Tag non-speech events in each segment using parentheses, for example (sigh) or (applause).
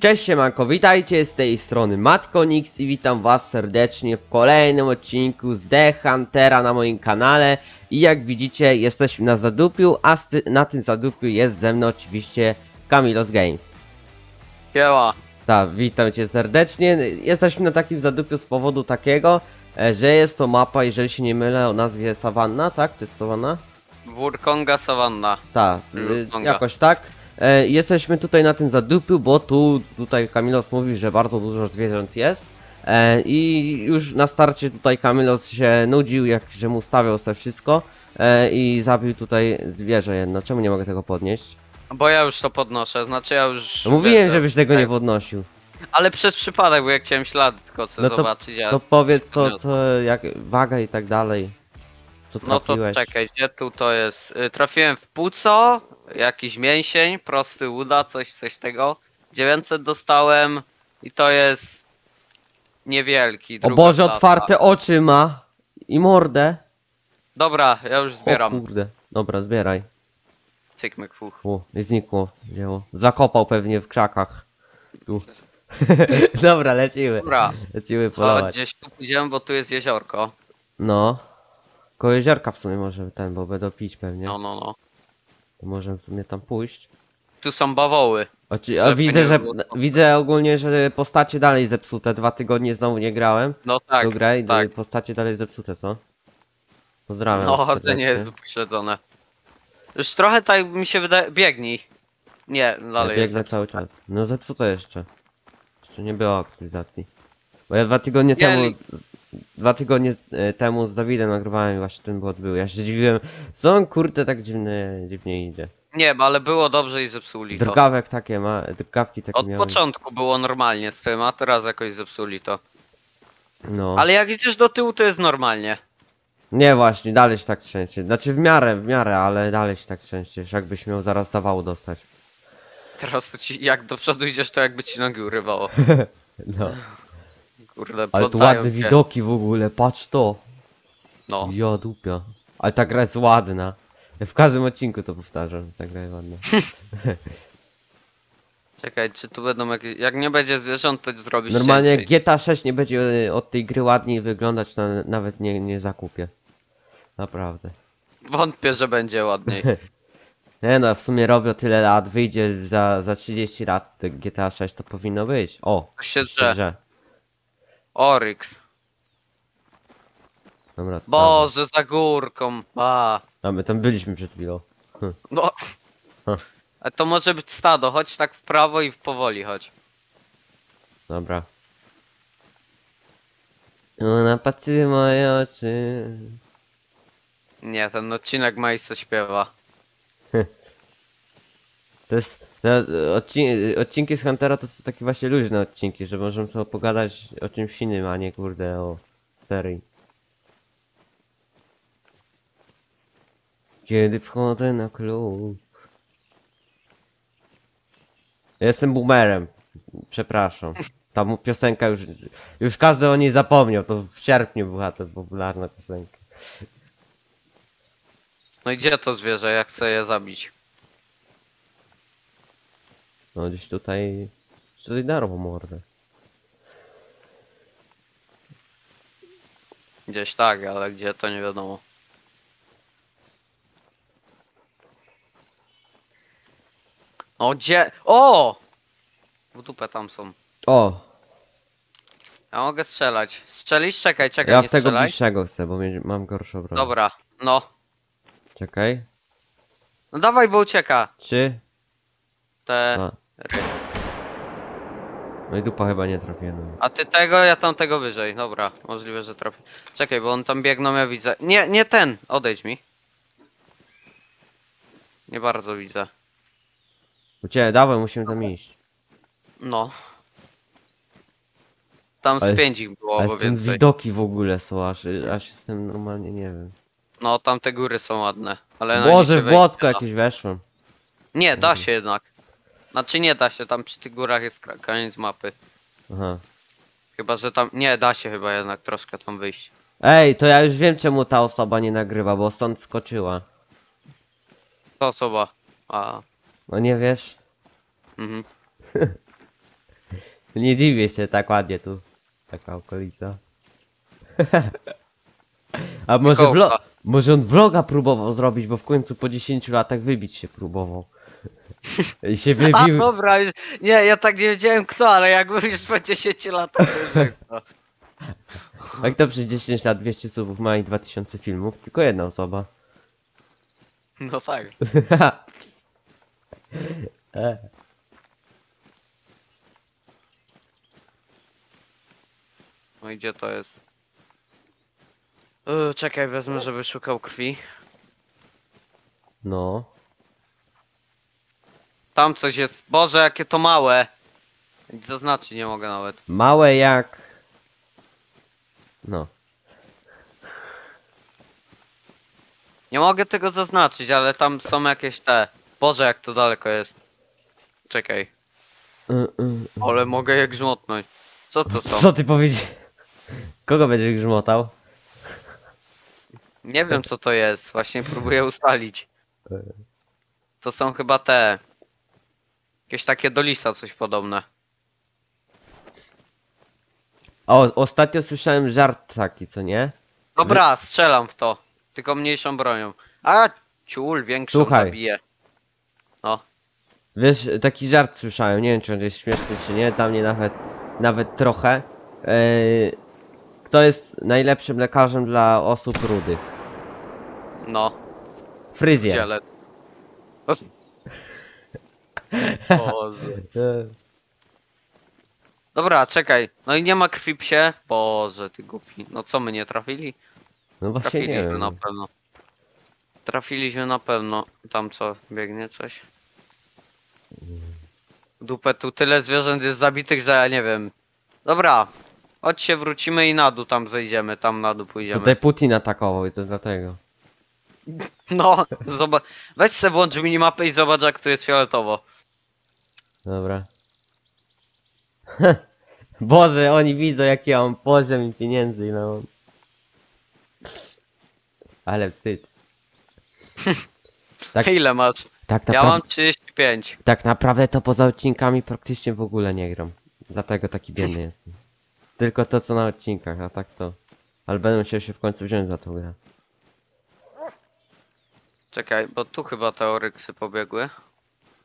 Cześć siemanko, witajcie z tej strony Matkonix i witam was serdecznie w kolejnym odcinku z The Huntera na moim kanale I jak widzicie jesteśmy na zadupiu, a na tym zadupiu jest ze mną oczywiście Kamilos Games Siema. Tak, witam cię serdecznie, jesteśmy na takim zadupiu z powodu takiego, e, że jest to mapa, jeżeli się nie mylę, o nazwie Savanna, tak? To jest Savanna? Wurkonga Savanna. Tak, jakoś tak. E, jesteśmy tutaj na tym zadupiu, bo tu tutaj Kamilos mówi, że bardzo dużo zwierząt jest. E, I już na starcie tutaj Kamilos się nudził, jak że mu stawiał sobie wszystko. E, I zabił tutaj zwierzę jedno. Czemu nie mogę tego podnieść? Bo ja już to podnoszę, znaczy ja już... No mówiłem, wiesz, żebyś tego tak. nie podnosił. Ale przez przypadek, bo ja chciałem ślady tylko chcę No to- zobaczyć. Ja... To powiedz co, co, jak waga i tak dalej. Co no to trafiłeś? czekaj, gdzie tu to jest? Y, Trafiłem w płuco, jakiś mięsień, prosty uda, coś, coś tego. 900 dostałem i to jest... Niewielki. O druga Boże, klasa. otwarte oczy ma! I mordę! Dobra, ja już O zbieram. kurde. Dobra, zbieraj. Cyk, myk, fuch. O, i znikło dzieło. Zakopał pewnie w krzakach. Tu. (laughs) Dobra, lecimy. Dobra, Lecimy to polować. gdzieś tu pójdziemy, bo tu jest jeziorko. No. Koło jeziorka w sumie może ten, bo będą pić pewnie. No, no, no. To możemy w sumie tam pójść. Tu są bawoły. A Żeby widzę, nie że było to- widzę ogólnie, że postacie dalej zepsute. Dwa tygodnie znowu nie grałem. No tak, do grę i tak. postacie dalej zepsute, co? Pozdrawiam. No, to serdecznie. nie jest upośledzone. Już trochę tak mi się wydaje. Biegnij. Nie, Ja dalej biegnę jest. cały czas. No zepsute jeszcze. Jeszcze nie było aktualizacji. Bo ja dwa tygodnie Nie, temu. Dwa tygodnie e, temu z Dawidem nagrywałem i właśnie ten błąd był. Ja się zdziwiłem, co on kurde tak dziwnie, dziwnie idzie. Nie, ale było dobrze i zepsuli to. Drgawek takie ma, drgawki takie Od miały. początku było normalnie z tym, a teraz jakoś zepsuli to. No. Ale jak idziesz do tyłu, to jest normalnie. Nie właśnie, dalej się tak trzęsie. Znaczy w miarę, w miarę, ale dalej się tak trzęsie. Jakbyś miał zaraz zawału dostać. Teraz to ci, jak do przodu idziesz, to jakby ci nogi urywało. (laughs) No. Kurde, Ale tu plątają ładne się. widoki w ogóle, patrz to. No. Ja dupia. Ale ta gra jest ładna. Ja w każdym odcinku to powtarzam, ta gra jest ładna. (laughs) Czekaj, czy tu będą jakieś... Jak nie będzie zwierząt, to zrobisz Normalnie jak cięcie. GTA 6 nie będzie e, od tej gry ładniej wyglądać, to nawet nie, nie zakupię. Naprawdę. Wątpię, że będzie ładniej. (laughs) Nie no, w sumie robię tyle lat, wyjdzie za, za 30 lat te GTA 6 to powinno być. O, To się drze. Oryx. Dobra, Boże, za górką. A. tam. A my tam byliśmy przed chwilą. No. Hm. A to może być stado, chodź tak w prawo i w powoli chodź. Dobra. Ona patrzy w moje oczy. Nie, ten odcinek Majsa śpiewa. To jest. Te odcin odcinki z Huntera to są takie właśnie luźne odcinki, że możemy sobie pogadać o czymś innym, a nie kurde o serii. Kiedy wchodzę na klub. Jestem boomerem. Przepraszam. Ta piosenka już. Już każdy o niej zapomniał. To w sierpniu była ta popularna piosenka. No i gdzie to zwierzę, jak chcę je zabić? No gdzieś tutaj. Tutaj darmo mordę. Gdzieś tak, ale gdzie to nie wiadomo. O, gdzie? O! W dupę tam są. O! Ja mogę strzelać. Strzelisz? Czekaj, czekaj, Ja nie w tego strzelaj. bliższego chcę, bo mam gorszą broń. Dobra, no. Czekaj. No dawaj, bo ucieka. Trzy, Te... dwa. Ry. No i dupa chyba nie trafiłem. A ty tego, ja tam tego wyżej. Dobra, możliwe, że trafię. Czekaj, bo on tam biegną, ja widzę. Nie, nie ten! Odejdź mi. Nie bardzo widzę. U ciebie, dawaj, musimy tam iść. No. Tam Ale z pięć ich było, Ale bo więcej. widoki w ogóle są, aż, aż jestem normalnie, nie wiem. No, tam te góry są ładne. Ale na nie Boże, się w wejdzie, Błocko no. jakieś weszłem. Nie, da Mhm. się jednak. Znaczy nie da się, tam przy tych górach jest kra- koniec mapy. Aha. Chyba, że tam... Nie, da się chyba jednak troszkę tam wyjść. Ej, to ja już wiem czemu ta osoba nie nagrywa, bo stąd skoczyła. To osoba. A, No nie wiesz? mhm. (laughs) Nie dziwię się, tak ładnie tu. Taka okolica. (laughs) A może, vlo może on vloga próbował zrobić, bo w końcu po 10 latach wybić się próbował. I się A wybił. dobra, już, nie, ja tak nie wiedziałem kto, ale jakby już po 10 latach to już wiem kto. Jak to przez 10 lat 200 subów ma i 2000 filmów? Tylko jedna osoba. No tak. (laughs) E. No i gdzie to jest? Yy, czekaj, wezmę, żeby szukał krwi. No. Tam coś jest. Boże, jakie to małe. Zaznaczyć nie mogę nawet. Małe jak... No. Nie mogę tego zaznaczyć, ale tam są jakieś te. Boże, jak to daleko jest. Czekaj, Y, y. ale mogę je grzmotnąć. Co to są? Co ty powiedziałeś? Kogo będziesz grzmotał? Nie wiem co to jest, właśnie próbuję ustalić. To są chyba te. Jakieś takie do lisa coś podobne. O, ostatnio słyszałem żart taki, co nie? Dobra, strzelam w to. Tylko mniejszą bronią. A ciul, większą Słuchaj. zabiję. No. Wiesz, taki żart słyszałem, nie wiem czy on jest śmieszny czy nie, dla mnie nawet, nawet trochę. Eee, kto jest najlepszym lekarzem dla osób rudych? No. Fryzjer. Dzielę. (laughs) Boże. Dobra, czekaj. No i nie ma krwi psie. Boże, ty głupi. No co my nie trafili? No właśnie nie Trafiliśmy wiem. na pewno. Trafiliśmy na pewno. Tam co, biegnie coś? Dupę tu tyle zwierząt jest zabitych, że ja nie wiem. Dobra. Chodź się wrócimy i na dół tam zejdziemy, tam na dół pójdziemy. Tutaj Putin atakował i to dlatego. No, zobacz. Weź se włącz minimapę i zobacz jak tu jest fioletowo. Dobra. (laughs) Boże, oni widzą jaki ja mam poziom i pieniędzy ile mam. Ale wstyd. Tak, (laughs) Ile masz? tak, Ja naprawdę, mam 35. tak naprawdę to poza odcinkami praktycznie w ogóle nie gram. Dlatego taki biedny jestem. Tylko to co na odcinkach, a tak to. Ale będę musiał się w końcu wziąć za tą grę. Czekaj, bo tu chyba te oryksy pobiegły.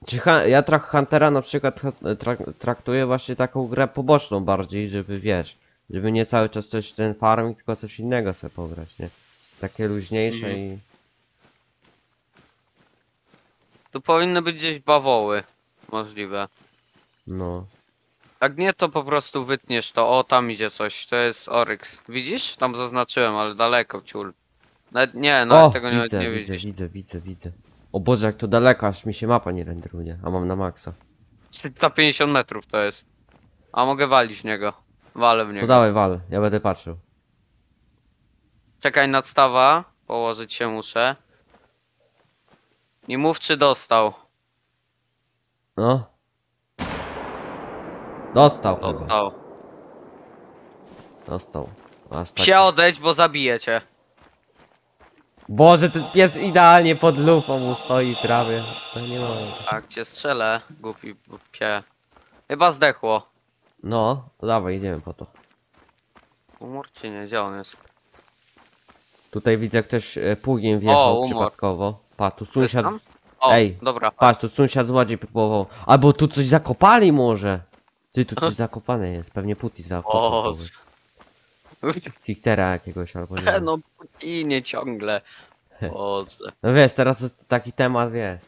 Czy ja trochę Huntera na przykład trak- traktuję właśnie taką grę poboczną bardziej, żeby wiesz, żeby nie cały czas coś ten farming, tylko coś innego sobie pograć, nie? Takie luźniejsze Mhm. i... Tu powinny być gdzieś bawoły. Możliwe. no. Jak nie, to po prostu wytniesz to. O, tam idzie coś. To jest oryks. Widzisz? Tam zaznaczyłem, ale daleko, ciul. Nawet nie, o, No, tego nie, widzę, nie widzę, widzisz. widzę, widzę, widzę. O Boże, jak to daleko, aż mi się mapa nie renderuje, a mam na maksa. 350 metrów to jest. A mogę walić niego. Walę w To niego. dawaj wal, ja będę patrzył. Czekaj, nadstawa. Położyć się muszę. Nie mów, czy dostał. No. Dostał chyba, Dostał. dostał. Aż tak. Psie odejdź, bo zabiję cię. Boże, ten pies idealnie pod lufą mu stoi prawie. To nie ma... Tak, cię strzelę, głupi psie. Chyba zdechło. No, to dawaj, idziemy po to. Umór czy nie? Gdzie on jest? Tutaj widzę, jak ktoś e, pługiem wjechał umarł. przypadkowo. Pa, tu sąsiad... tam? Z... O, Ej. dobra. Patrz, tu sąsiad złodziej próbował. Albo tu coś zakopali może. Ty, tu (laughs) coś zakopane jest. Pewnie zakopał. O. Fiktera jakiegoś albo nie. (laughs) wiem. no Putinie ciągle. Boże. No wiesz, teraz jest taki temat, wiesz.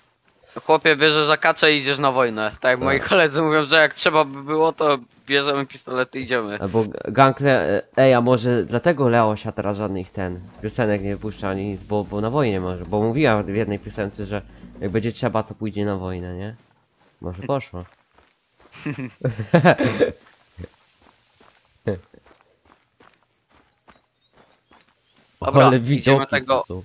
Chłopie, bierzesz zakacze i idziesz na wojnę. Tak jak moi Tak. koledzy mówią, że jak trzeba by było, to bierzemy pistolety i idziemy. Albo gang Le... Ej, a może dlatego Leosia teraz żadnych ten piosenek nie puszcza ani nic, bo, bo na wojnie może. Bo mówiła w jednej piosence, że jak będzie trzeba, to pójdzie na wojnę, nie? Może poszła. (laughs) Dobra, Ale idziemy widoki tego- są.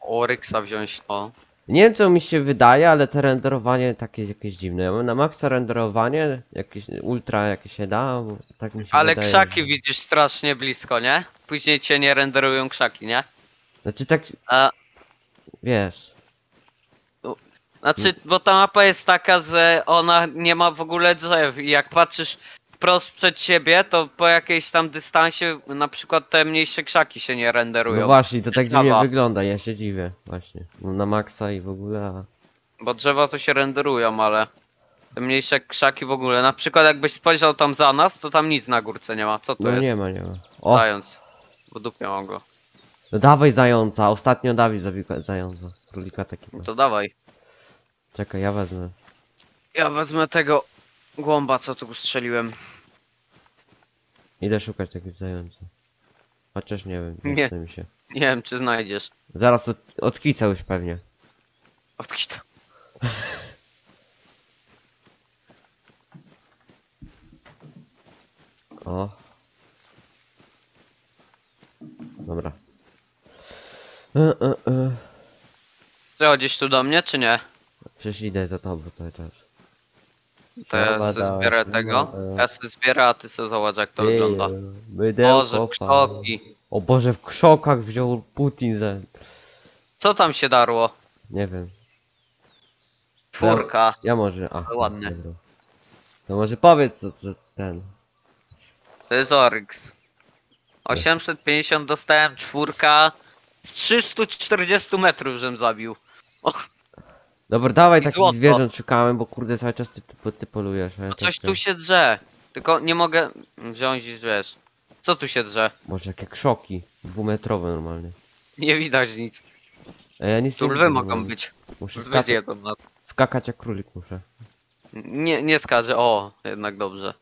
Oryksa wziąć, o. Nie wiem co mi się wydaje, ale to renderowanie takie jest jakieś dziwne. Ja mam na maksa renderowanie, jakieś ultra jakie się da, bo tak mi się Ale wydaje. krzaki widzisz strasznie blisko, nie? Później cię nie renderują krzaki, nie? Znaczy tak, A, wiesz, znaczy, bo ta mapa jest taka, że ona nie ma w ogóle drzew i jak patrzysz wprost przed siebie, to po jakiejś tam dystansie na przykład te mniejsze krzaki się nie renderują. No właśnie, to tak dziwnie wygląda, ja się dziwię, właśnie. No, na maksa i w ogóle, a... Bo drzewa to się renderują, ale te mniejsze krzaki w ogóle. Na przykład jakbyś spojrzał tam za nas, to tam nic na górce nie ma. Co to No jest? nie ma, nie ma. O, Zając. Bo dupie mam go. no dawaj zająca, ostatnio Dawid zabił zająca. Królika takiego. No to dawaj. Czekaj, ja wezmę. Ja wezmę tego głąba, co tu strzeliłem. Idę szukać takiego zająca. Chociaż nie wiem, nie, Nie. chce mi się. Nie wiem, czy znajdziesz. Zaraz od, odkicę już pewnie. Odkito. O. Dobra. E, e, e. Przychodzisz tu do mnie, czy nie? Przecież idę za tobą cały czas. To ja dawaj, zbierę tego. Ja sobie zbierę, a ty sobie zobacz jak to wygląda. mydełko Boże, pal. krzoki. O Boże, w krzokach wziął Putin ze... Co tam się darło? Nie wiem. Czwórka. Ja może... Ach, Ładne. dobra. No może powiedz co, co ten... To jest Oryx. 850 dostałem, czwórka. 340 metrów, żem zabił. O, Dobra, dawaj I takich złoto. zwierząt szukałem, bo kurde cały czas ty, ty, ty polujesz. a ja no coś chcę. tu się drze. Tylko nie mogę wziąć i wiesz. Co tu się drze? Może jakie krzoki. Dwumetrowe normalnie. Nie widać nic. A ja nic Tu nie lwy widzę mogą normalnie. być. Muszę Lwy skakać, zjedzą nas. skakać jak królik muszę. Nie, nie skaże. O, jednak dobrze.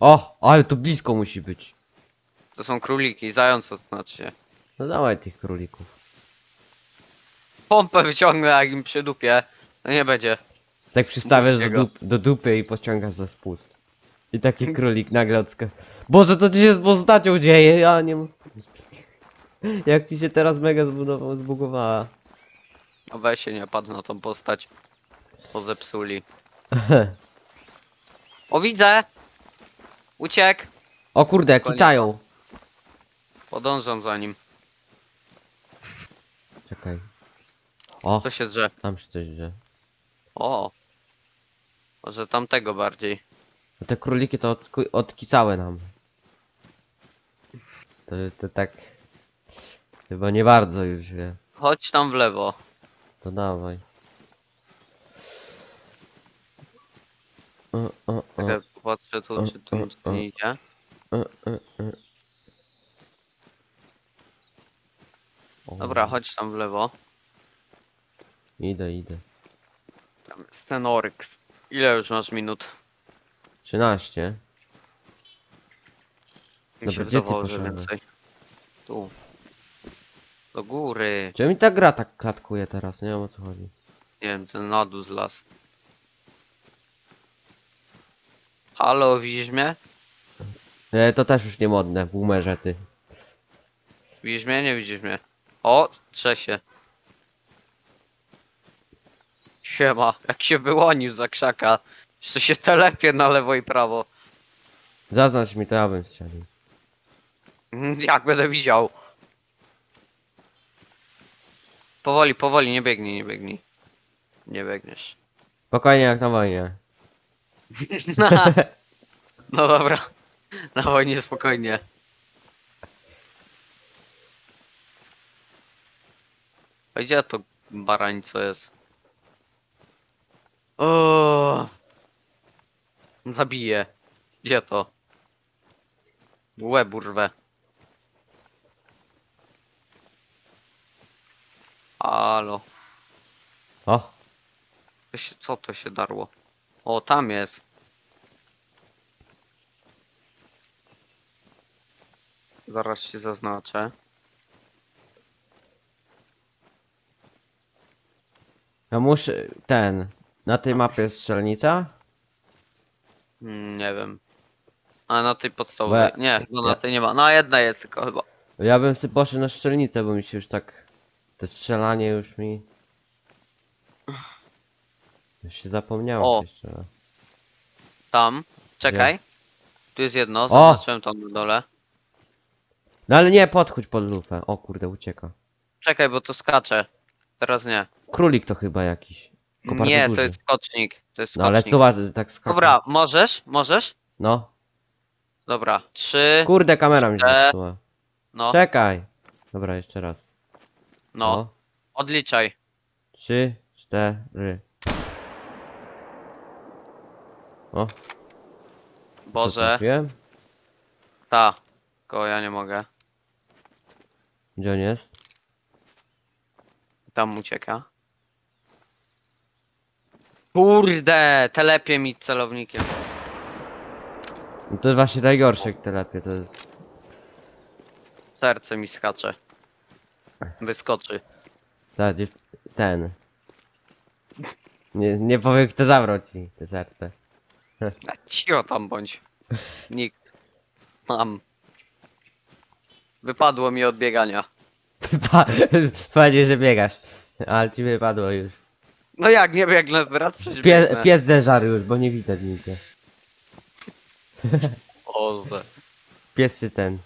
O, ale to blisko musi być. To są króliki, zając to znaczy. No dawaj tych królików. Pompę wyciągnę jak im przy dupie. No nie będzie. Tak przystawiasz do, Drugiego. dup, do dupy i pociągasz za spust. I taki królik nagle odska... Boże, co ci się z postacią dzieje? Ja nie... m- (laughs) Jak ci się teraz mega zbudowa- zbugowała. No weź się nie padł na tą postać. Bo zepsuli. (laughs) O widzę! Uciekł! o kurde, kicają. Podążam za nim. Czekaj. O, To się drze. tam się coś dzieje. O! Może tamtego bardziej. No te króliki to odku- odkicały nam. To, to tak... Chyba nie bardzo już wie. Chodź tam w lewo. To dawaj. O, o, o, Czekaj, patrzę tu, czy tu o, nic o. nie idzie. o, o, o. O, Dobra, chodź tam w lewo. Idę, idę. Tam jest ten Oryx. Ile już masz minut? 13. Mi Dobra, się gdzie ty wydawało, że poszedłeś? więcej. Tu. Do góry. Czy mi ta gra tak klatkuje teraz? Nie wiem o co chodzi. Nie wiem, ten na dół z las. Halo, mnie? E, to też już nie modne, boomerze ty. Widzisz mnie? Nie widzisz mnie. O, trzesie. Siema, jak się wyłonił za krzaka. Jeszcze się telepie na lewo i prawo. Zaznacz mi to, ja bym strzelił. Mm, Jak będę widział. Powoli, powoli, nie biegnij, nie biegnij. Nie biegniesz. Spokojnie jak na wojnie. (laughs) No dobra. Na wojnie spokojnie. A gdzie to barań co jest? O. Zabiję. Gdzie to? Łeb urwę. Halo. O, To się, co to się darło? O, tam jest. Zaraz się zaznaczę. ja muszę... ten... Na tej mapie jest strzelnica? Mm, nie wiem. A na tej podstawowej. Nie, no na tej nie ma. No jedna jest tylko chyba. Ja bym sobie poszedł na strzelnicę, bo mi się już tak... To strzelanie już mi... Już się zapomniało O. jak się strzela. Tam. Czekaj. Tu jest jedno, zaznaczyłem tam na dole. No ale nie, podchodź pod lufę. O kurde, ucieka. Czekaj, bo to skacze. Teraz nie. Królik to chyba jakiś. Tylko Nie, to jest skocznik. To jest No ale skocznik. zobacz, tak skaka. Dobra, możesz? Możesz? No. Dobra, trzy. Kurde, kamera mi się cztery, zepsuła. No, Czekaj. Dobra, jeszcze raz. no. Odliczaj. Trzy, cztery. O, co Boże. trafiłem? Ta. Tylko ja nie mogę. Gdzie on jest? Tam ucieka. Kurde, telepie mi celownikiem. No to właśnie najgorsze jak telepie, to jest... Serce mi skacze. Wyskoczy. Ta, dziew... ten. Nie, nie powiem kto zabrał ci te serce. A Cicho tam bądź. Nikt. Mam. Wypadło mi od biegania. (laughs) Pa- (laughs) że biegasz. Ale ci wypadło już. No jak nie biegnę wraz przecież Pie, biegnę. pies zeżarł już, bo nie widać nigdzie. (laughs) Boże. Pies czy ten.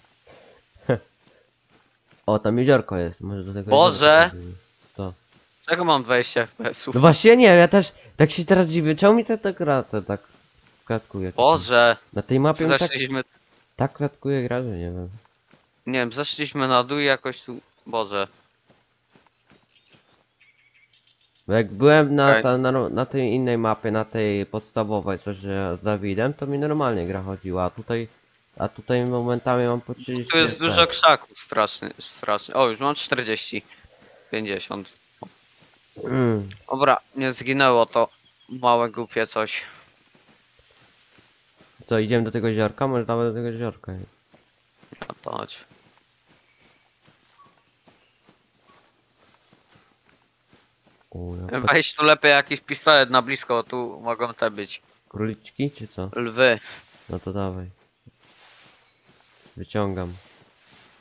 (laughs) O, tam jeziorko jest, może do tego Boże! jeziorka To. Czego mam 20 FPS-ów? No właśnie nie wiem, ja też tak się teraz dziwię, czemu mi to tak gra, to tak klatkuje. Boże. Na tej mapie mi tak, Zeszliśmy... tak klatkuje gra, że nie wiem. Nie wiem, zeszliśmy na dół i jakoś tu... Boże. Bo jak byłem na, Okej. ta, na, na tej innej mapie, na tej podstawowej, co że z Dawidem, to mi normalnie gra chodziła, a tutaj, a tutaj momentami mam po 30 Tu jest dużo krzaków strasznie, strasznie. O, już mam 40. 50. Mm. Dobra, nie zginęło to małe głupie coś. Co, idziemy do tego jeziorka? Może nawet do tego jeziorka. A to chodź. U, ja pa- Weź tu lepiej jakiś pistolet na blisko, tu mogą te być. Króliczki, czy co? Lwy. No to dawaj. Wyciągam.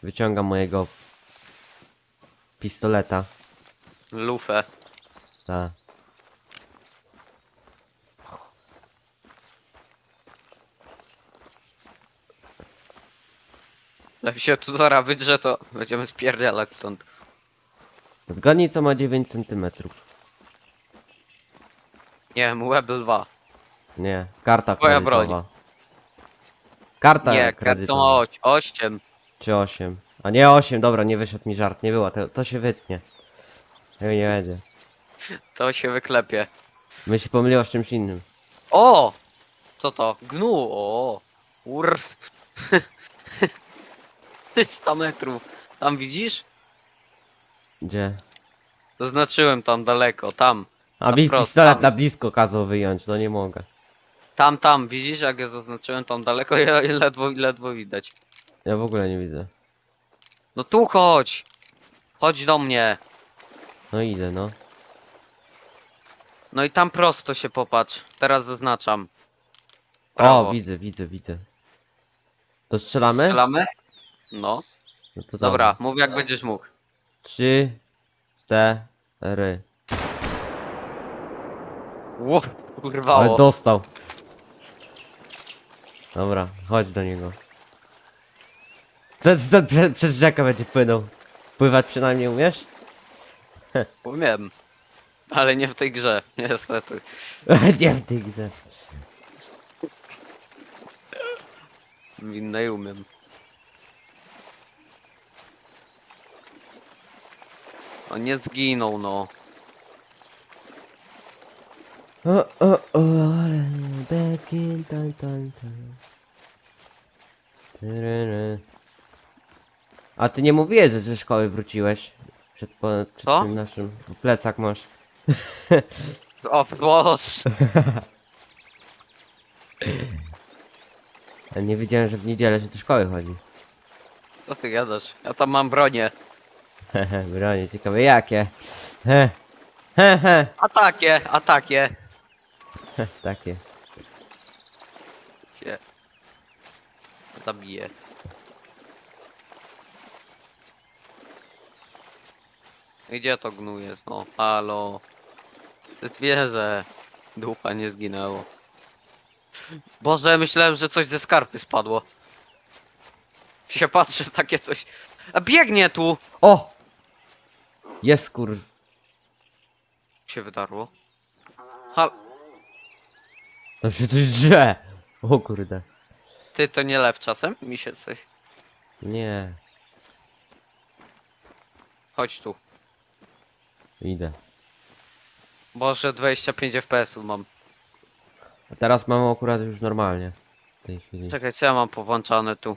Wyciągam mojego pistoleta. Lufę. Tak. Jak się tu zara wydrze, to będziemy spierdzielać stąd. Zgadnij co ma 9 cm. Nie wiem, web 2. Nie, karta Twoja kredytowa. Karta Nie, to kredytowa. ma 8. Czy 8. A nie 8, dobra, nie wyszedł mi żart, nie było, to, to się wytnie. Tego nie będzie. To się wyklepie. My się pomyliło z czymś innym. O! Co to? Gnu! O! Urs! (laughs) 300 metrów. Tam widzisz? Gdzie? Zaznaczyłem tam daleko, tam. A mi wprost, pistolet tam. na blisko kazał wyjąć, no nie mogę. Tam, tam, widzisz jak ja zaznaczyłem tam daleko, ja ledwo, ledwo widać. Ja w ogóle nie widzę. No tu chodź! Chodź do mnie. No idę, no. No i tam prosto się popatrz. Teraz zaznaczam. O, widzę, widzę, widzę. To strzelamy? Strzelamy? No. No to Dobra, mów jak będziesz mógł. Trzy, cztery. Ło, Ale urwało. dostał. Dobra, chodź do niego. Ten, ten, prze, przez rzekę będzie płynął. Pływać przynajmniej umiesz? (laughs) Wiem. Ale nie w tej grze, niestety. (laughs) nie w tej grze. W innej umiem. On nie zginął, no. O, o, o, bekin, tan, tan, tan. Tyryry. A ty nie mówiłeś, że ze szkoły wróciłeś? Przed, po, przed Co? tym naszym plecak masz. O Boże! Ale nie wiedziałem, że w niedzielę się do szkoły chodzi. Co ty gadasz? Ja tam mam bronię. Hehe, (laughs) bronie, ciekawe jakie. He, he, he. A takie, a takie. (laughs) takie. Cię zabiję. Gdzie to gnu jest, no? Halo. To jest wieże. Dupa nie zginęło. Boże, myślałem, że coś ze skarpy spadło. Się patrzę, takie coś... A biegnie tu! O! Jest kur... się wydarło. Hal... No się coś drze! O kurde. Ty to nie lew czasem? Mi się coś... Nie, Chodź tu. idę. Boże, 25 fps mam. A teraz mam akurat już normalnie. W tej chwili. Czekaj, co ja mam powłączane tu?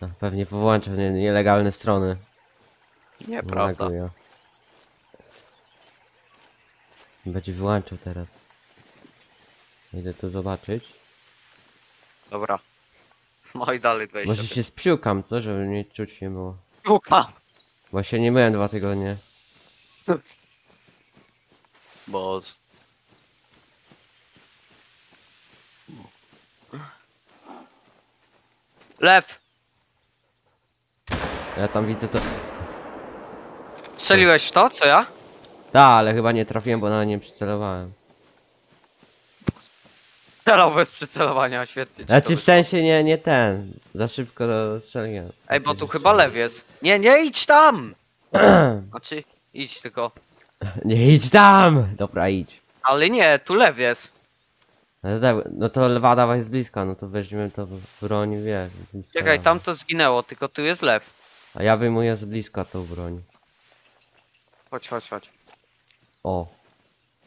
No, pewnie połączę nie, nielegalne strony. Nieprawda. Lagują. Będzie wyłączył teraz. Idę tu zobaczyć. Dobra. (laughs) No i dalej 25. Może się sprzyłkam, co? Żeby mnie czuć nie było. Słucham. Bo się nie myłem dwa tygodnie. (laughs) Boże. Lew! Ja tam widzę co... Strzeliłeś w to, co ja? Da, ale chyba nie trafiłem, bo na nie przycelowałem. Strzelał bez przycelowania, świetnie. ci to Znaczy w wyszło. sensie nie, nie ten. Za szybko do strzeliłem. Ej, bo tu chyba lew jest. Nie, nie idź tam! (clears throat) Znaczy, idź tylko. (clears throat) nie idź tam! Dobra, idź. Ale nie, tu lew jest. No to, no to lwa dawaj z bliska, no to weźmiemy to w broń, wiesz. Czekaj, tam to zginęło, tylko tu jest lew. A ja wyjmuję z bliska tą broń. Chodź, chodź, chodź. O.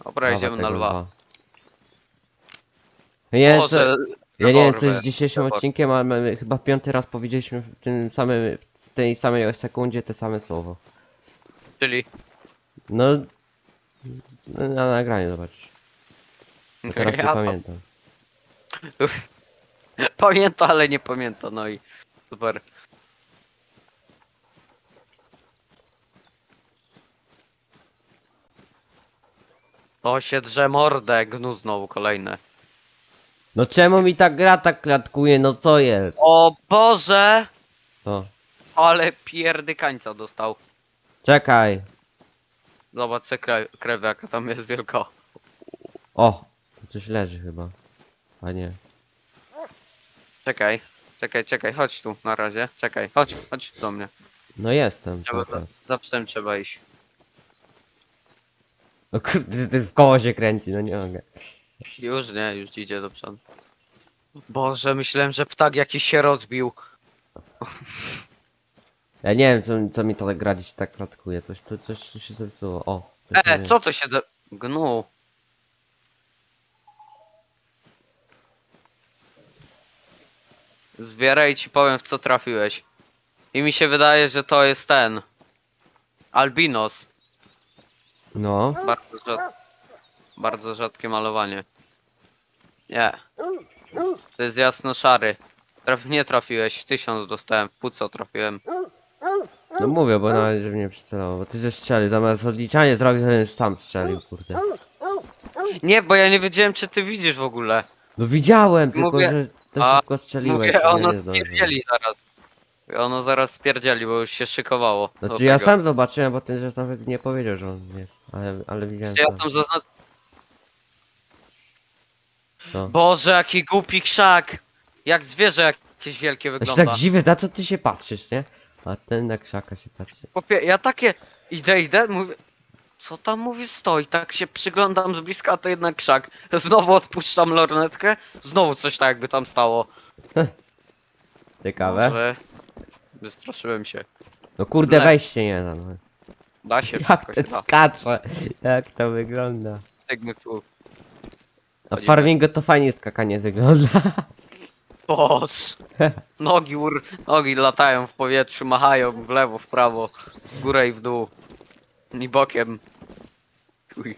Dobra, dawaj idziemy na tego lwa. Ja nie wiem, co, Boże, ja nie wiem co jest z dzisiejszym Rewolwer. odcinkiem, ale my chyba piąty raz powiedzieliśmy w tym samym, w tej samej sekundzie te same słowo. Czyli... No, no na nagraniu zobaczysz. Bo teraz nie Ja to- pamiętam. (laughs) Pamięta, ale nie pamięta, no i super. To się drze mordę, gnu znowu kolejne. No czemu mi ta gra tak klatkuje, no co jest? O Boże! To. Ale pierdykańca dostał. Czekaj. Zobacz se krew, krew jaka tam jest wielka. O, tu coś leży chyba. A nie. Czekaj, czekaj, czekaj, chodź tu na razie. Czekaj, chodź, chodź do mnie. No jestem. Trzeba, teraz. za psem trzeba iść. No kurde, ty w koło się kręci, no nie mogę. Już nie, już idzie do przodu. Boże, myślałem, że ptak jakiś się rozbił. Ja nie wiem, co, co mi to gra dziś tak klatkuje. Coś, to, coś tu się zepsuło. O. coś E, co to się de... Gnu. Zbieraj i ci powiem w co trafiłeś. I mi się wydaje, że to jest ten. Albinos. No. Bardzo, rzad... Bardzo rzadkie malowanie. Nie. To jest jasno szary. Traf... Nie trafiłeś. Tysiąc dostałem. W puco trafiłem. No mówię, bo nawet żeby nie przycelował, bo ty ze strzeli, zamiast odliczanie zrobić, to już sam strzelił, kurde. Nie, bo ja nie wiedziałem czy ty widzisz w ogóle. No widziałem, tylko Mówię- że to a, szybko strzeliłeś. Mówię, nie, ono nie spierdzieli zaraz. Ono zaraz spierdzieli, bo już się szykowało. Znaczy ja tego. sam zobaczyłem, bo ten że nawet nie powiedział, że on jest, ale, ale widziałem Ja tam zazna... No. Boże, jaki głupi krzak! Jak zwierzę jakieś wielkie się wygląda. tak dziwię, na co ty się patrzysz, nie? A ten na krzaka się patrzy. Popie... Ja takie idę, idę, mówię... Co tam mówi stoi? Tak się przyglądam z bliska, a to jednak krzak. Znowu odpuszczam lornetkę, znowu coś tak jakby tam stało. (laughs) Ciekawe. Boże, Wystraszyłem się. No kurde, Le- wejście nie da. No. Da się, (laughs) Jak wszystko się ten da. skacze, jak to wygląda. Stygmy tu. A w farmingu to fajnie skakanie wygląda. (laughs) Boż. Nogi, ur... Nogi latają w powietrzu, machają w lewo, w prawo, w górę i w dół. I bokiem. Uj.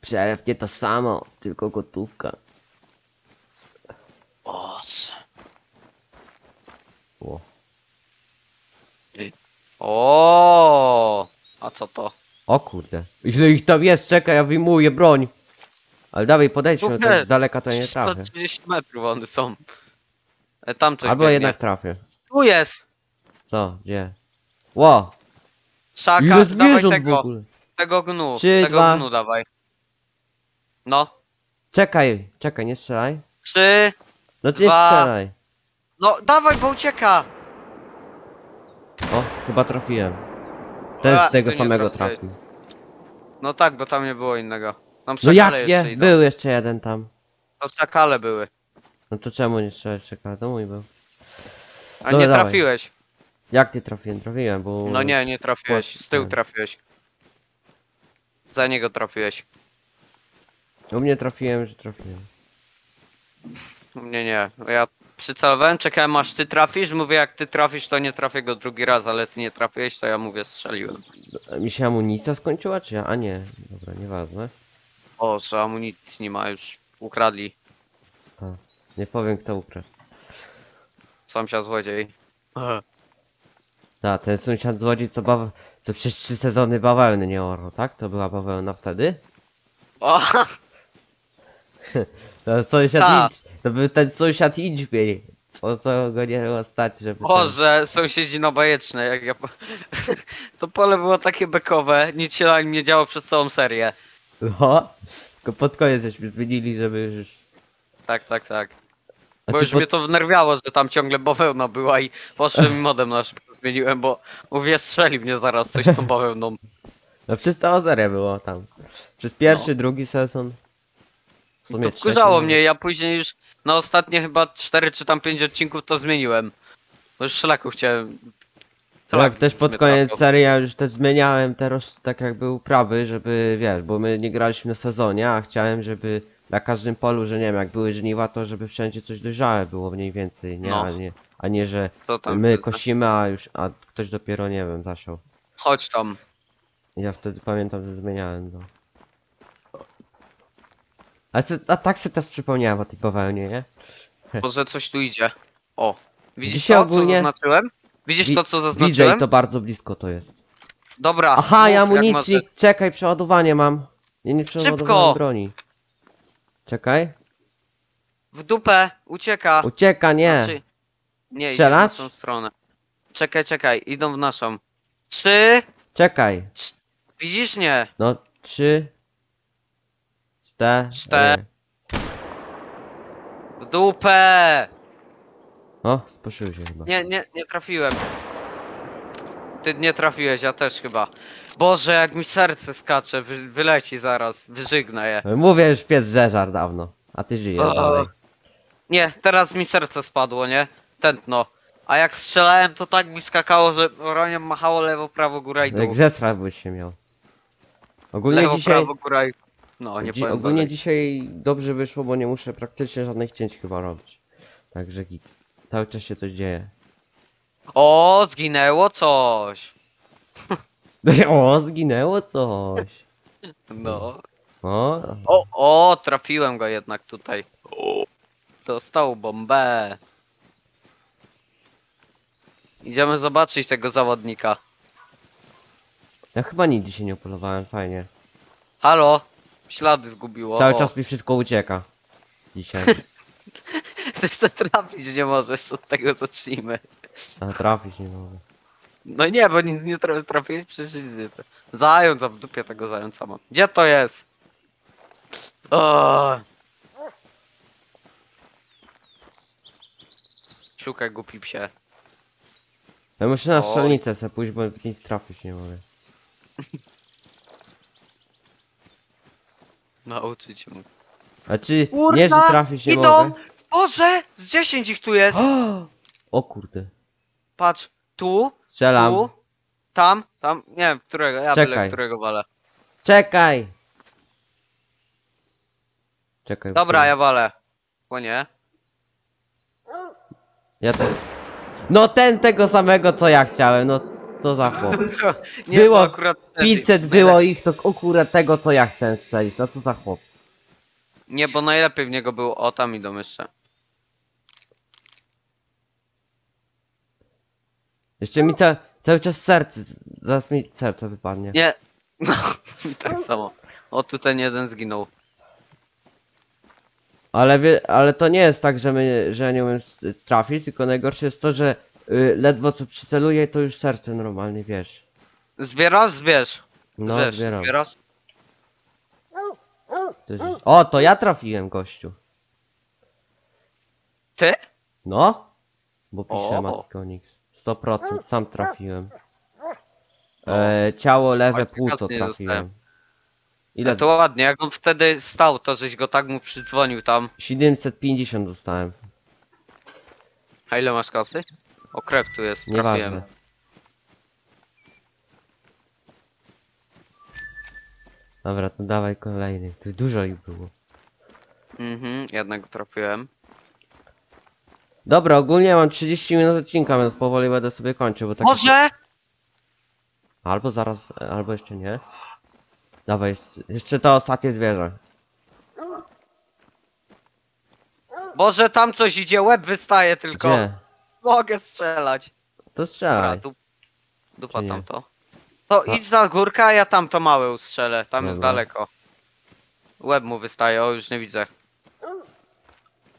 Przelew nie to samo, tylko gotówka. Boż. O. O, A co to? O kurde. Ile ich tam jest, czekaj, ja wyjmuję broń. Ale dawaj, podejdźmy, to Kurde, jest z daleka to nie trafię. 130 metrów one są. E, tam coś Albo jednak trafię. Tu jest! Co, gdzie? Ło! Szaka, Ile dawaj zwierząt w tego, ogóle? tego gnu, Trzy, tego dwa. gnu dawaj. No, Czekaj, czekaj, nie strzelaj. trzy, No ty nie Dwa. strzelaj. no dawaj, bo ucieka! O, chyba trafiłem. Też A, z tego nie samego trafiłeś. trafił. No tak, bo tam nie było innego. Tam No szakale jak jeszcze nie? idą. Był jeszcze jeden tam. To szakale były. No to czemu nie trzeba czekać? To mój był. A Dobra, nie dawaj. trafiłeś. Jak nie trafiłem? Trafiłem, bo... No nie, nie trafiłeś. Z tyłu trafiłeś. Za niego trafiłeś. U mnie trafiłem, że trafiłem. U mnie nie. Ja przycelowałem, czekałem aż ty trafisz, mówię jak ty trafisz to nie trafię go drugi raz, ale ty nie trafiłeś to ja mówię strzeliłem. Mi się amunicja skończyła, czy ja? A nie. Dobra, nieważne. O, że amunicji nie ma już. Ukradli. Nie powiem kto ukradł. Sąsiad złodziej. Tak, ten sąsiad złodziej co baw... Co przez trzy sezony bawełny nie orał, tak? To była bawełna wtedy? O, (laughs) To sąsiad Ta. idź... To był ten sąsiad idźmiej. Co, co go nie było stać, żeby... ten- Boże, sąsiedzi na bajeczne, jak ja... po- (laughs) To pole było takie bekowe, nic się na nim nie działo przez całą serię. No, tylko pod koniec żeśmy zmienili, żeby już... Tak, tak, tak. A Bo czy już pod... mnie to wnerwiało, że tam ciągle bawełna była i poszedłem i (laughs) modem na szybko zmieniłem, bo mówię, strzeli mnie zaraz coś z tą bawełną. (laughs) No przez całą serię było tam. Przez pierwszy, drugi sezon. W sumie To trzeci wkurzało nawet. mnie, ja później już na ostatnie chyba 4 czy tam 5 odcinków to zmieniłem. Bo już szlaku chciałem... Tak, też pod koniec serii ja już też zmieniałem teraz tak jakby uprawy, żeby wiesz, bo my nie graliśmy na sezonie, a chciałem, żeby na każdym polu, że nie wiem, jak były żniwa, to żeby wszędzie coś dojrzałe było mniej więcej, nie? No. A nie, a nie, że To my kosimy, a już, a ktoś dopiero, nie wiem, zasiał. Chodź tam. Ja wtedy pamiętam, że zmieniałem, no. A, se, a tak sobie też przypomniałem o tej bawełnie, nie? (laughs) Może coś tu idzie. O. Widzisz Dzisiaj to, ogólnie- co zaznaczyłem? Widzisz Wi- to, co Widzę zaznaczyłem? i to bardzo blisko to jest. Dobra. Aha, mów, ja jak amunicji, czekaj, przeładowanie mam. Ja nie przeładowałem Szybko! broni. Czekaj. W dupę, ucieka. Ucieka, nie. Znaczy, nie, idzie w Strzelać? naszą stronę. Czekaj, czekaj, idą w naszą. Trzy. Czekaj. Widzisz? Nie. No, trzy. Cztery. Cztery. W dupę. O, spuszył się chyba. Nie, nie, nie trafiłem. Ty nie trafiłeś, ja też chyba. Boże, jak mi serce skacze, wy, wyleci zaraz, wyżygnę je. Mówię już pies zeżar dawno. A ty żyjesz O. dalej. Nie, teraz mi serce spadło, nie? Tętno. A jak strzelałem, to tak mi skakało, że roniem machało lewo, prawo, góra i dół. Jak zesra byś się miał. Ogólnie Lewo, dzisiaj. prawo, góra i... No, nie dzi powiem ogólnie dalej. dzisiaj dobrze wyszło, bo nie muszę praktycznie żadnych cięć chyba robić. Także git. Cały czas się coś dzieje. O, zginęło coś. (laughs) O, zginęło coś. No. O, O, o, trafiłem go jednak tutaj. Dostał bombę. Idziemy zobaczyć tego zawodnika. ja chyba nic dzisiaj nie upolowałem, fajnie. Halo? Ślady zgubiło. Cały o. czas mi wszystko ucieka. Dzisiaj. (laughs) Ty chcę trafić nie możesz, od tego zacznijmy. A trafić nie mogę. No nie, bo nic nie tra trafiłeś przecież nie tra- Zając, a w dupie tego zająca mam. Gdzie to jest? O! Szukaj głupi psie. Ja muszę na Oj. strzelnicę sobie pójść, bo nic trafić nie mogę. (laughs) Nauczyć mu. A czy Kurna, nie, że trafić nie idą! mogę? Boże! Z 10 ich tu jest! (gasps) O kurde. Patrz, tu, Strzelam. tu, tam, tam, nie wiem, którego, ja byle Czekaj. którego walę. Czekaj! Czekaj. Dobra, ja walę. Bo nie. Ja też. No ten tego samego co ja chciałem, no co za chłop. (laughs) nie Było to akurat wtedy. 500 było ich, to akurat tego co ja chciałem strzelić, no co za chłop. Nie, bo najlepiej w niego był, o tam idą jeszcze. Jeszcze mi ca cały czas serce, zaraz mi serce wypadnie. Nie, (laughs) no, mi tak samo. O, tu ten jeden zginął. Ale wie, ale to nie jest tak, że, my, że ja nie umiem s- trafić, tylko najgorsze jest to, że y, ledwo co przyceluję, to już serce normalnie, wiesz. Zbierasz? Zbierz. No, Zbierz, zbieram. zbierasz? To jest- O, to ja trafiłem, gościu. Ty? No? Bo pisze O. Matkonix. 100% sam trafiłem. No. E, ciało lewe płuco nie trafiłem. dostałem. Ile? Ale to ładnie, jak on wtedy stał, to żeś go tak mu przydzwonił tam. 750 dostałem. A ile masz kasy? O, krew tu jest, trafiłem. Nieważne. Dobra, to dawaj kolejny. Tu dużo ich było. Mhm, jednego trafiłem. Dobra, ogólnie mam 30 minut odcinka, więc powoli będę sobie kończył, bo tak... Może! Albo zaraz, albo jeszcze nie. Dawaj, jeszcze, jeszcze to ostatnie zwierzę. Boże, tam coś idzie, łeb wystaje tylko. Gdzie? Mogę strzelać. To Dobra, strzelaj. du dupa Czy nie? tamto. To A. idź na górkę, a ja tamto małe ustrzelę. Tam jest Dobra. daleko. Łeb mu wystaje, o już nie widzę.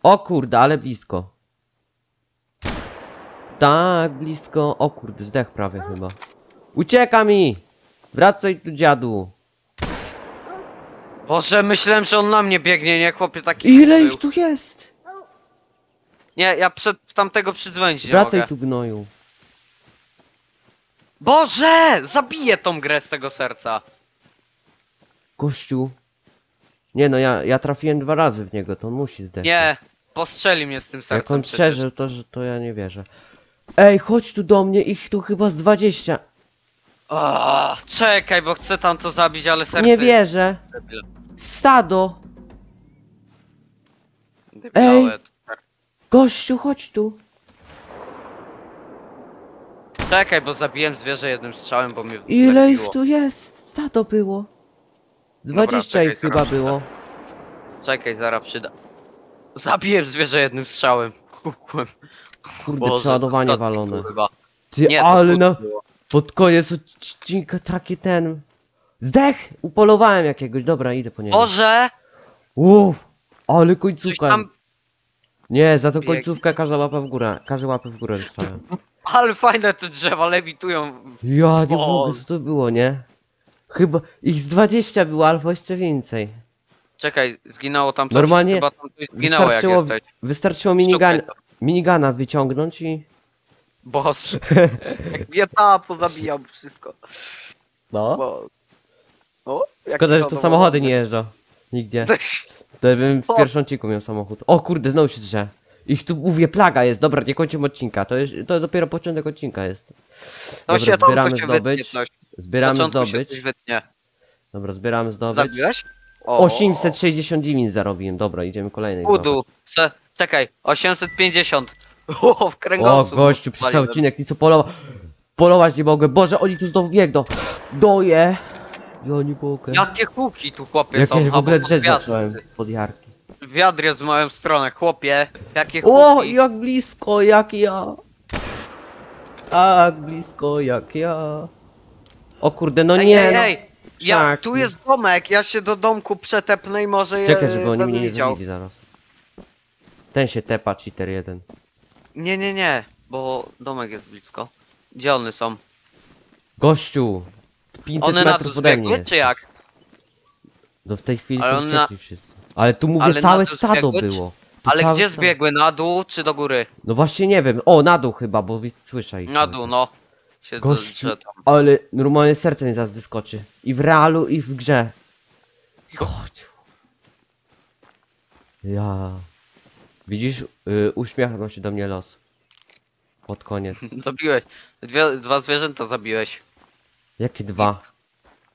O kurde, ale blisko. Tak, blisko. O kurde, zdech prawie chyba. Ucieka mi! Wracaj tu dziadu. Boże, myślałem, że on na mnie biegnie, nie chłopie taki Ile był. ich tu jest? Nie, ja przed tamtego przydzwonić nie Wracaj mogę. tu gnoju. Boże! Zabiję tą grę z tego serca. Gościu. Nie no, ja, ja trafiłem dwa razy w niego, to on musi zdech. Nie, postrzeli mnie z tym sercem Jak on przecież. przeżył, to, że- to ja nie wierzę. Ej, chodź tu do mnie, ich tu chyba z 20. O, czekaj, bo chcę tam to zabić, ale serce... Nie wierzę. Stado. Debilałe. Gościu, chodź tu. Czekaj, bo zabiłem zwierzę jednym strzałem, bo mnie Ile ich tu jest? Stado było. Z Dobra, 20 czekaj, ich chyba zaraz było. Czekaj, zaraz przyda. Zabiłem zwierzę jednym strzałem. Hukłem. Kurde, Boże, przeładowanie ostatni, walone. kurwa. Ty, Nie, to ale na, było. pod koniec odcinka taki ten... Zdech! Upolowałem jakiegoś, dobra, idę po niego. Boże! Uff, ale Coś końcówka. tam... Nie, za to biegnie. końcówkę każda łapa w górę, każda łapę w górę dostałem. Ale fajne te drzewa lewitują. Ja nie Boże. mogę, co to było, nie? Chyba ich z 20 było, albo jeszcze więcej. Czekaj, zginęło tam coś. Normalnie Chyba tam coś zginęło jak Wystarczyło, jesteś. wystarczyło minigun, Szukaj to. minigana wyciągnąć i... Boże. (laughs) Jak mnie ta pozabijał wszystko. No. Bo... O, jak Szkoda, że to samochody nie jeżdżą. Nigdzie. (laughs) To bym w O. pierwszym odcinku miał samochód. O kurde, znowu się drze. Ich tu mówię, plaga jest. Dobra, nie kończymy odcinka. To, jest, to dopiero początek odcinka jest. Dobra, tam, zbieramy to się wytnie zdobyć. coś. Zbieramy Początku się zdobyć. wytnie. Dobra, zbieramy zdobyć. Zabiłeś? 869 zarobiłem. Dobra, idziemy kolejny. Udu. Cze- Czekaj, 850. (laughs) O, w O, kręgosłup. gościu, przez cały waliłem. odcinek nic o polowa... Polować nie mogę. Boże, oni tu znowu biegną. Doje. Mogę. Jakie huki tu chłopie są? Jakieś w A, ogóle drzew wiatr- zacząłem spod jarki. Wiatr jest w moją stronę, chłopie. Jakie huki. O, jak blisko, jak ja. Tak blisko, jak ja. O kurde, no ej, nie ej, no. ej. Ja, tu jest domek, ja się do domku przetepnę i może je Czekaj, żeby oni będę mnie nie widział. zabili zaraz. Ten się tepa, cheater jeden. Nie, nie, nie, bo domek jest blisko. Gdzie one są? Gościu! 500 One na metrów dół mnie. zbiegły, czy jak? No w tej chwili Ale to one na- uciekli wszyscy. Ale tu mówię, Ale na całe dół stado było. Tu Ale całe gdzie stado. zbiegły? Na dół czy do góry? No właśnie nie wiem. O, na dół chyba, bo wi- słyszę ich. Na dół, no. Się Gościu, drze tam. ale normalnie serce mi zaraz wyskoczy. I w realu, i w grze. Chodź. Ja. Widzisz, y, uśmiechnął się do mnie los. Pod koniec. (laughs) Zabiłeś. Dwie, dwa zwierzęta zabiłeś. Jakie dwa?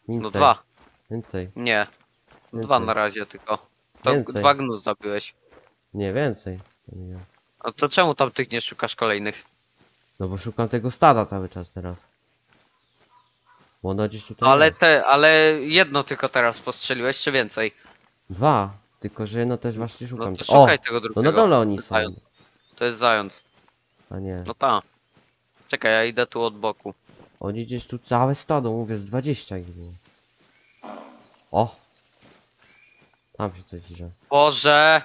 Więcej. No dwa. Więcej. Nie. Więcej. Dwa na razie tylko. To Więcej. dwa gnus zabiłeś. Nie, więcej. Nie. No to czemu tam tych nie szukasz kolejnych? No bo szukam tego stada cały czas teraz. Bo ono gdzieś tutaj Ale jest. te, ale jedno tylko teraz postrzeliłeś, czy więcej? Dwa. Tylko, że no też właśnie No szukam. to o! szukaj tego No drugiego. na dole oni są. Zając. To jest zając. A nie. No ta. Czekaj, ja idę tu od boku. Oni gdzieś tu całe stado, mówię, z 20 ich było. O! Tam się coś dzieje. Boże!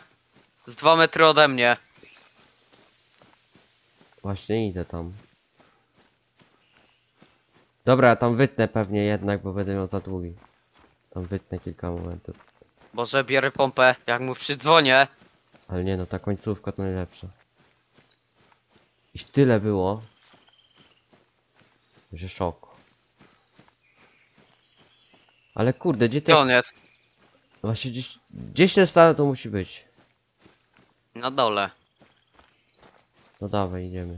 Z dwa metry ode mnie. Właśnie idę tam. Dobra, ja tam wytnę pewnie jednak, bo będę miał za długi. Tam wytnę kilka momentów. Boże, bierę pompę. Jak mu przydzwonię. Ale nie no, ta końcówka to najlepsza. Ich tyle było. Że szok. Ale kurde, gdzie Gdzie te... on jest? Właśnie gdzieś, gdzieś ten stado to musi być. Na dole. No dawaj, idziemy.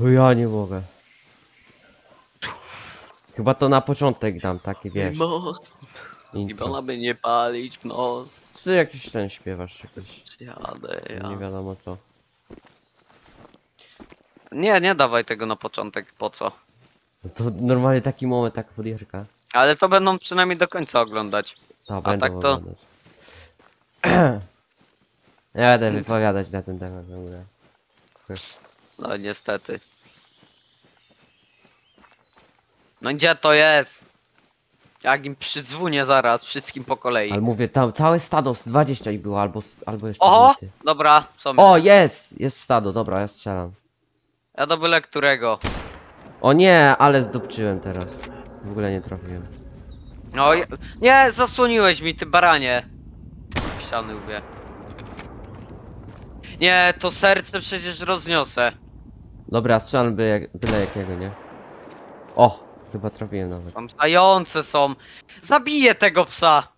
O ja nie mogę. Chyba to na początek dam takie wiesz. Most. Intro. by nie palić w nos. Ty jakiś ten śpiewasz jakiś. Jadę ja. Nie wiadomo co. Nie, nie dawaj tego na początek, po co? No to normalnie taki moment, taka podjechka. Ale to będą przynajmniej do końca oglądać. A będą tak to- oglądać. (clears throat) Ja będę wypowiadać na ten temat w ogóle. No niestety. No gdzie to jest? Jak im przydzwonię zaraz, wszystkim po kolei. Ale mówię, tam całe stado z 20 ich było, albo, albo jeszcze Oho! więcej. Dobra, są. O, jest! Jest stado, dobra, ja strzelam. Ja do byle którego. O nie, ale zdupczyłem teraz. W ogóle nie trafiłem. No je- nie, zasłoniłeś mi ty baranie. Ściany łbie. Nie, to serce przecież rozniosę. Dobra, strzelam by jak, byle jakiego, nie? O! Chyba trafiłem nawet. Tam zające są. Zabiję tego psa.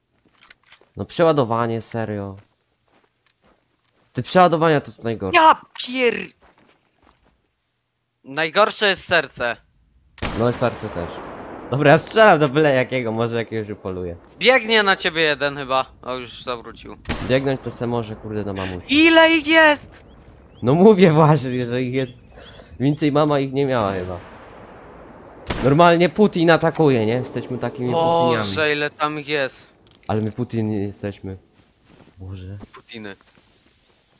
No przeładowanie, serio. Te przeładowania to jest najgorsze. Ja pier... Najgorsze jest serce. No i serce też. Dobra, ja strzelam do byle jakiego, może jakiegoś upoluję. Biegnie na ciebie jeden chyba. O, już zawrócił. Biegnąć to se może, kurde, do mamusi. Ile ich jest? No mówię właśnie, że ich jest... Więcej mama ich nie miała chyba. Normalnie Putin atakuje, nie? Jesteśmy takimi Putinami. Boże, ile tam ich jest. Ale my Putin nie jesteśmy. Boże. Putiny.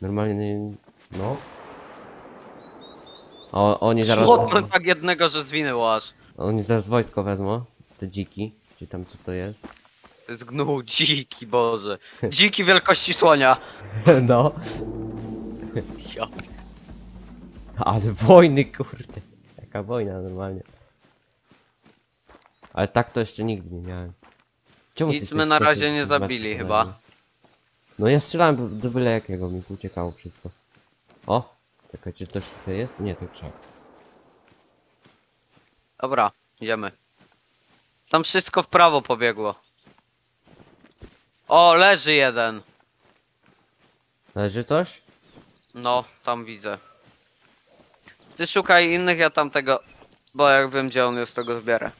Normalnie... No. O, oni zaraz... Chłodno tak jednego, że zwinęło aż. Oni zaraz wojsko wezmą. Te dziki. Czy tam co to jest? To jest gnół dziki, Boże. Dziki wielkości słonia. (laughs) No. Ja. Ale wojny, kurde. Jaka wojna normalnie. Ale tak to jeszcze nigdy nie miałem. Czemu Nic my na razie 160 nie zabili chyba. No ja strzelałem do byle jakiego, mi tu uciekało wszystko. O! Czekajcie, coś tutaj jest? Nie, to krzak. Dobra, idziemy. Tam wszystko w prawo pobiegło. O, leży jeden. Leży coś? No, tam widzę. Ty szukaj innych, ja tamtego. Bo jak wiem gdzie on jest, to go zbierę.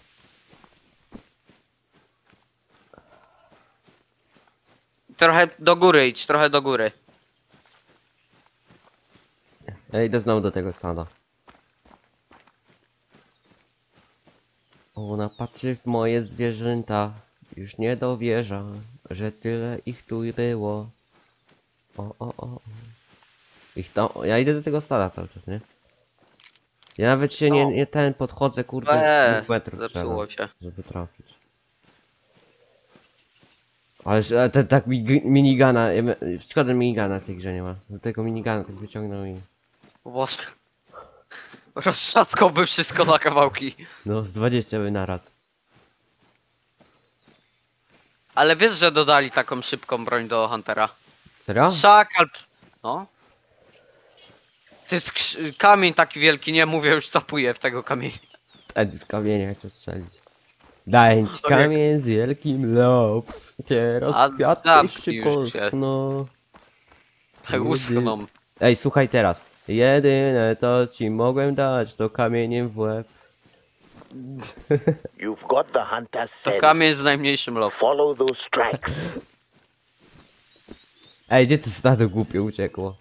Trochę do góry idź, trochę do góry. Ja idę znowu do tego stada. Ona patrzy w moje zwierzęta. Już nie dowierza, że tyle ich tu było. O, o, o. o. Ich tam. Ja idę do tego stada cały czas, nie? Ja nawet się nie, No. nie ten podchodzę, kurde, Eee, z dwóch metrów zepsuło strzelam, się. żeby trafić. Ale że- ale te, tak minigana, szkoda minigana w tej grze nie ma. Do tego minigana tak wyciągnął i... Boże. Roztrzaskałby wszystko na kawałki. No, z 20 by naraz. Ale wiesz, że dodali taką szybką broń do Huntera? Serio? Szakal. No. To jest krz- kamień taki wielki, nie mówię, już capuję w tego kamienia. Ten w kamienia chcę strzelić. Daj ci kamień z wielkim lob. Cię się. kostno. Tak uschną. Ej, słuchaj teraz. Jedyne to ci mogłem dać, to kamieniem w łeb. (laughs) You've got the hunter's To kamień z najmniejszym lofem. Follow those strikes. Ej, gdzie to stado głupie uciekło?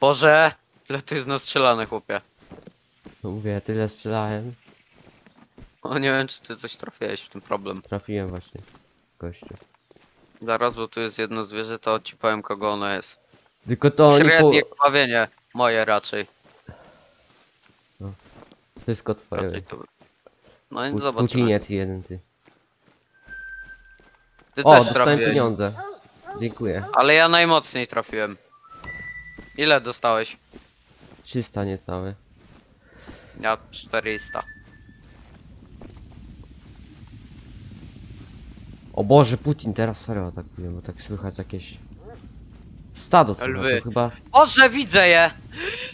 Boże, ile tu jest nastrzelane, chłopie. No mówię, ja tyle strzelałem. O, nie wiem, czy ty coś trafiłeś w tym problem. Trafiłem właśnie. Gościu. Zaraz, bo tu jest jedno zwierzę, to ci powiem, kogo ono jest. Tylko to oni po... Średnie krwawienie. Moje raczej. Wszystko twoje. raczej to... No i Pu- zobaczymy. Putiniec jeden ty. Ty O, też dostałem trafiłeś. pieniądze. Dziękuję. Ale ja najmocniej trafiłem. Ile dostałeś? 300 niecałe. Ja 400. O Boże, Putin teraz serio atakuje, bo tak słychać jakieś... Stado słychać, Lwy. to chyba... Boże, widzę je!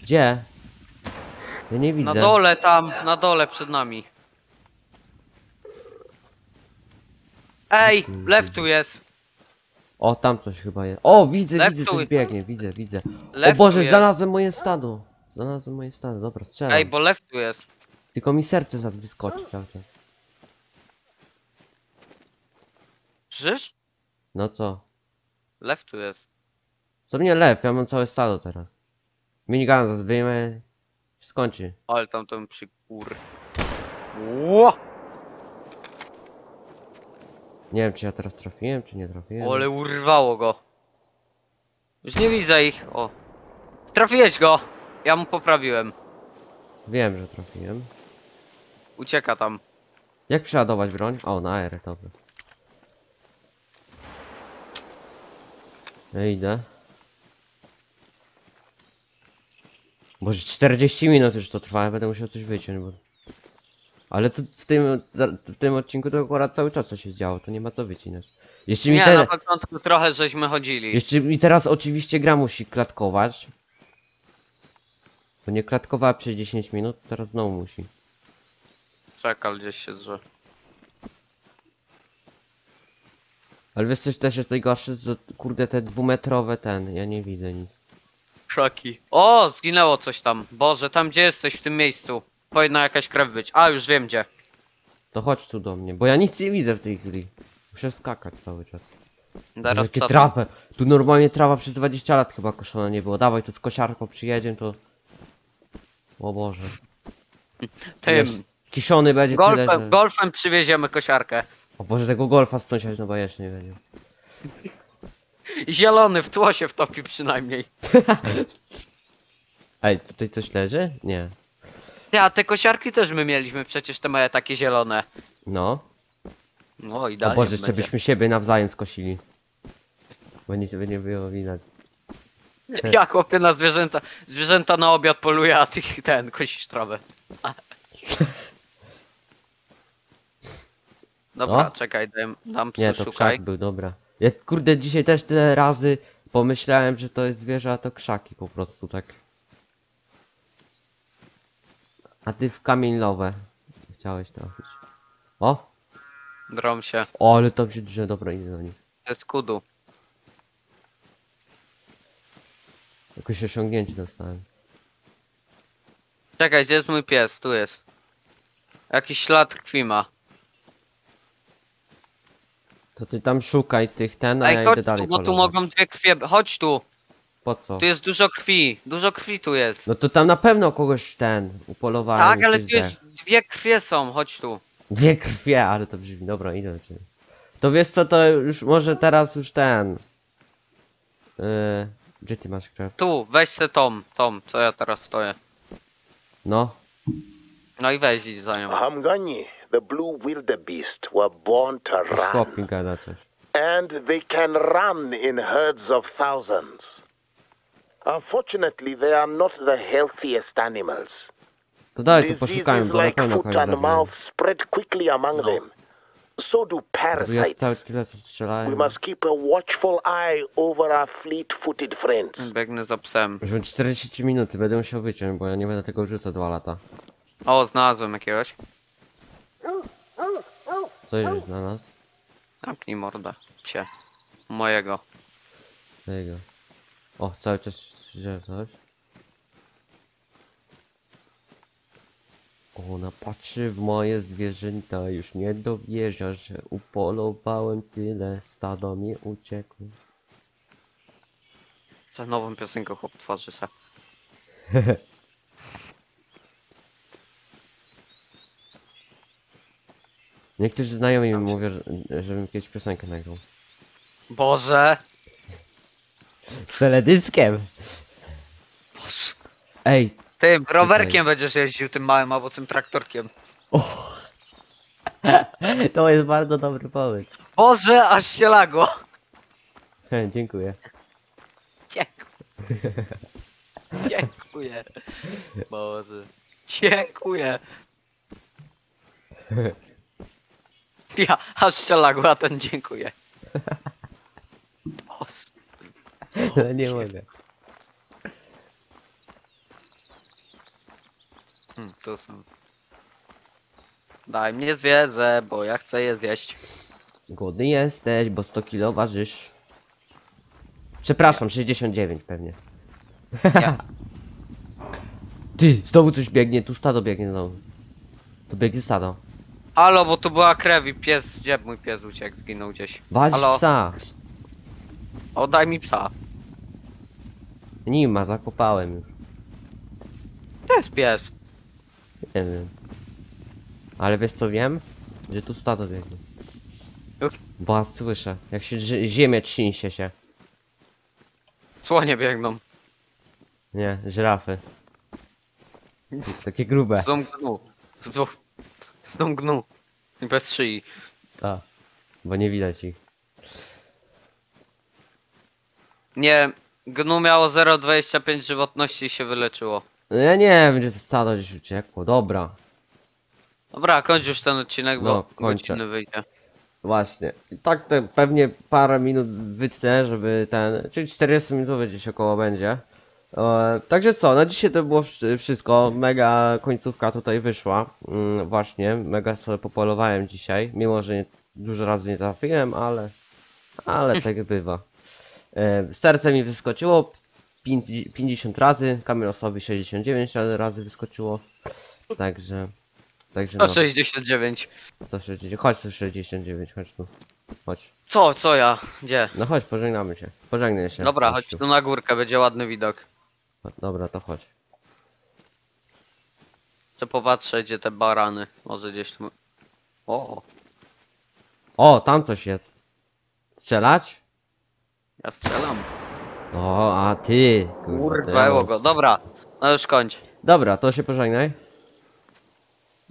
Gdzie? Ja nie widzę. Na dole tam, na dole przed nami. Ej, lew tu jest. O, tam coś chyba jest. O, widzę, Lew widzę, tu- coś biegnie, widzę, widzę. Lew o Boże, jest. znalazłem moje stado. Znalazłem moje stado, dobra, strzelam. Ej, bo lew tu jest. Tylko mi serce zaraz wyskoczy cały czas. No co? Lew tu jest. To mnie lew, ja mam całe stado teraz. Minigun się Skończy. Ale tam ten przykur. Ło! Nie wiem, czy ja teraz trafiłem, czy nie trafiłem. Ale urwało go. Już nie widzę ich. O. Trafiłeś go! Ja mu poprawiłem. Wiem, że trafiłem. Ucieka tam. Jak przeładować broń? O, na R, dobra. Ja idę. Boże, 40 minut już to trwa, ja będę musiał coś wyciąć, bo... Ale to w tym, w tym odcinku to akurat cały czas coś się działo, to nie ma co wycinać. Jeszcze mi, Nie, te, na początku trochę żeśmy chodzili. jeszcze mi teraz oczywiście gra musi klatkować. Bo nie klatkowała przez 10 minut, teraz znowu musi. Czekal gdzieś się drze. Ale wiesz coś też jest najgorsze, że kurde te dwumetrowe ten, ja nie widzę nic. Szaki. O, zginęło coś tam. Boże, tam gdzie jesteś w tym miejscu? Powinna jakaś krew być. A, już wiem gdzie. To chodź tu do mnie, bo ja nic nie widzę w tej chwili. Muszę skakać cały czas. Teraz Jakie co trawę. Tu normalnie trawa przez 20 lat chyba koszona nie było. Dawaj tu z kosiarką przyjedziemy to... O Boże. Wiesz, Tym. Kiszony będzie tyle, Golfem, że... golfem przywieziemy kosiarkę. O Boże, tego golfa z sąsiad bajecznie będzie. Zielony w tło się wtopi przynajmniej. (laughs) Ej, tutaj coś leży? Nie. Nie, a te kosiarki też my mieliśmy, przecież te moje takie zielone. No. No O idealnie Boże, jeszcze byśmy siebie nawzajem skosili. Bo nic by nie było widać. (laughs) Ja chłopie na zwierzęta. Zwierzęta na obiad poluje, a ty (laughs) ten kosisz trawę. Dobra, No. czekaj, dam, dam psu, Nie, to szukaj. krzak był, dobra. Ja kurde dzisiaj też tyle razy pomyślałem, że to jest zwierzę, a to krzaki po prostu, tak. A ty w kamień lowę chciałeś trafić. O! Drom się. O, ale tam się drze, dobra, idę do nich. To jest kudu. Jakoś osiągnięcie dostałem. Czekaj, gdzie jest mój pies? Tu jest. Jakiś ślad krwi ma. To ty tam szukaj tych ten, a Ej, ja chodź idę dalej tu, bo tu polować. mogą dwie krwie... Chodź tu! Po co? Tu jest dużo krwi. Dużo krwi tu jest. No to tam na pewno kogoś ten upolowałem. tak, i ale tu jest... Dwie krwie są, chodź tu. Dwie krwie, ale to brzmi. Dobra, idę do ciebie. To wiesz co, to już może teraz już ten. Yy, gdzie ty masz krew? Tu, weź se Tom, Tom, co ja teraz stoję. No, No i weź idź za nią. Hamgani, the blue wildebeest, were born to już chłop mi run. And they can run in herds of thousands. Unfortunately, they are not the healthiest animals. To daj, to poszukajmy, Diseases bo na like pewno foot and mouth spread quickly among No. them. So do parasites. cały tyle co We must keep a watchful eye over our fleet-footed friends. Biegnę za psem. Już mam 43 minuty, będę musiał wyciąć, bo ja nie będę tego rzucać dwa lata. O, znalazłem jakiegoś. Co jest na nas? Zamknij mordę. Cie. Mojego. Tego. O, cały czas coś. Ona patrzy w moje zwierzęta, już nie dowierza, że upolowałem tyle, stado mi uciekło. Za nową piosenkę chłop tworzy se. (laughs) Niektórzy znajomi mi mówią, że- żebym kiedyś piosenkę nagrał. Boże! Z teledyskiem! Boże. Ej, Tym rowerkiem będziesz jeździł, tym małym albo tym traktorkiem. o! (laughs) To jest bardzo dobry pomysł. Boże, aż się lagło! He, Dziękuję. Dziękuję. Dziękuję. Boże. Dziękuję. (laughs) (laughs) Ja, aż się ten dziękuję. Boże. Ale nie mogę. Hmm, tu są. Daj mnie zwierzę, bo ja chcę je zjeść. Głodny jesteś, bo 100 kilo ważysz. Przepraszam, 69 pewnie. Nie. (laughs) Ty, znowu coś biegnie, tu stado biegnie znowu. Tu biegnie stado. Halo, bo tu była krew i pies, gdzie mój pies uciekł, zginął gdzieś. Walić Halo, psa. oddaj mi psa. Nie ma, zakopałem już. To jest pies. Nie wiem. Ale wiesz co wiem? Że tu stado biegnie. Już. Bo ja słyszę, jak się ży- ziemię trzęsie się. Słonie biegną. Nie, żyrafy. Takie grube. Są gnu. Są- Są gnu. Bez szyi. Tak. Bo nie widać ich. Nie, gnu miało 0,25 żywotności i się wyleczyło. No ja nie wiem, gdzie to stado gdzieś uciekło. Dobra. Dobra, kończ już ten odcinek, bo No, kończę. godziny wyjdzie. Właśnie. I tak te pewnie parę minut wytnę, żeby ten. Czyli 40 minutowy gdzieś około będzie. E, także co, na dzisiaj to było wszy- wszystko. Mega końcówka tutaj wyszła. Mm, właśnie, mega sobie popolowałem dzisiaj. Mimo, że nie, dużo razy nie trafiłem, ale. Ale (laughs) tak bywa. E, serce mi wyskoczyło 5 50 razy, Kamilosowi 69 razy wyskoczyło. Także. Także no. 169. 160, chodź 169, chodź tu. Chodź. Co, co ja? Gdzie? No chodź, pożegnamy się. Pożegnaj się. Dobra, chodź tu na górkę, będzie ładny widok. Chodź, Dobra, to chodź. Chcę popatrzeć, gdzie te barany. Może gdzieś tu... O, O, tam coś jest. Strzelać? ja strzelam. O, a ty. Kurwa, go. Dobra, no już kończ. Dobra, to się pożegnaj.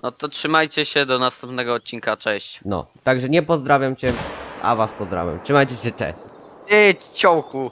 No to trzymajcie się do następnego odcinka, cześć. No, także nie pozdrawiam cię, a was pozdrawiam. Trzymajcie się, cześć. Ty, ciołku.